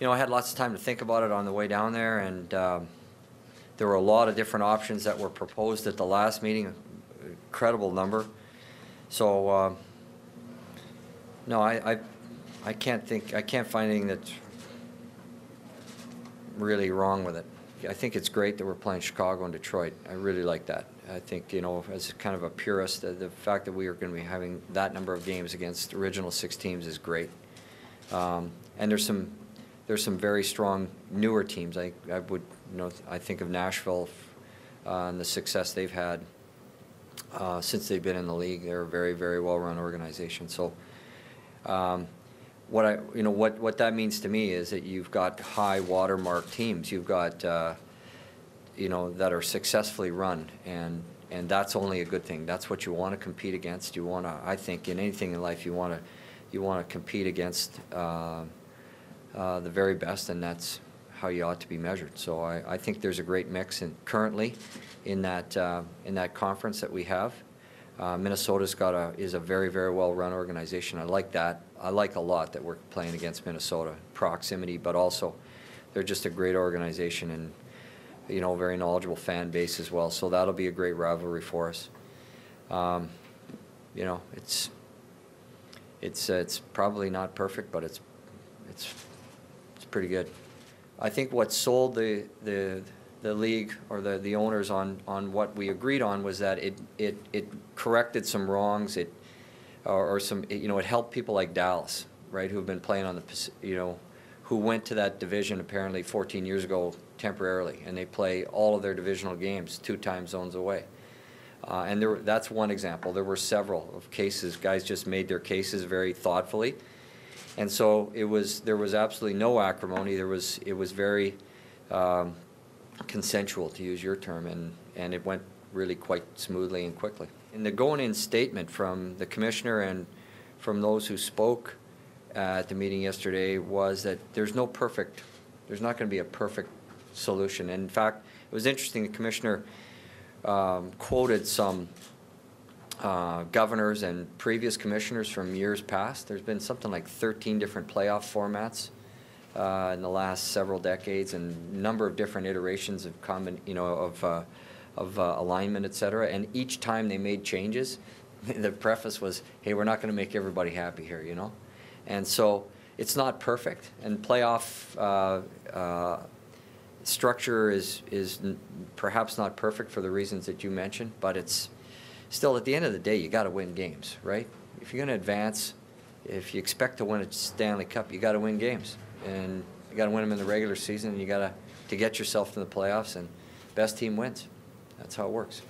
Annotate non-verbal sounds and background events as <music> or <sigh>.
you know, I had lots of time to think about it on the way down there, and um, there were a lot of different options that were proposed at the last meeting, incredible number. So, uh, no, I, I, I can't think, I can't find anything that's really wrong with it. I think it's great that we're playing Chicago and Detroit. I really like that. I think, you know, as kind of a purist, the, the fact that we are going to be having that number of games against original six teams is great. Um, and there's some, there's some very strong newer teams. I, I would, you know, I think of Nashville uh, and the success they've had uh, since they've been in the league. They're a very, very well-run organization. So, um, what I, you know, what, what that means to me is that you've got high watermark teams. You've got, uh, you know, that are successfully run, and and that's only a good thing. That's what you want to compete against. You want to, I think, in anything in life, you want to, you want to compete against uh, uh, the very best, and that's how you ought to be measured. So I, I think there's a great mix in, currently in that uh, in that conference that we have. Uh, Minnesota's got a is a very very well run organization. I like that. I like a lot that we're playing against Minnesota proximity, but also they're just a great organization and you know very knowledgeable fan base as well. So that'll be a great rivalry for us. Um, you know it's it's uh, it's probably not perfect, but it's it's pretty good. I think what sold the the the league or the, the owners on, on what we agreed on was that it, it, it corrected some wrongs, it, or, or some, it, you know, it helped people like Dallas, right, who've been playing on the, you know, who went to that division apparently 14 years ago temporarily, and they play all of their divisional games two time zones away. Uh, and there, that's one example. There were several of cases. Guys just made their cases very thoughtfully, and so it was. There was absolutely no acrimony. There was. It was very um, consensual, to use your term, and, and it went really quite smoothly and quickly. In the going-in statement from the commissioner and from those who spoke at the meeting yesterday was that there's no perfect, there's not going to be a perfect solution. And in fact, it was interesting, the commissioner um, quoted some uh, governors and previous commissioners from years past. There's been something like 13 different playoff formats uh, in the last several decades, and a number of different iterations of common, you know, of uh, of uh, alignment, et cetera. And each time they made changes, <laughs> the preface was, "Hey, we're not going to make everybody happy here," you know. And so it's not perfect, and playoff. Uh, structure is is perhaps not perfect for the reasons that you mentioned, but it's still at the end of the day you got to win games, right? If you're going to advance, if you expect to win a Stanley Cup, you got to win games, and you got to win them in the regular season. And you got to to get yourself to the playoffs, and best team wins. That's how it works.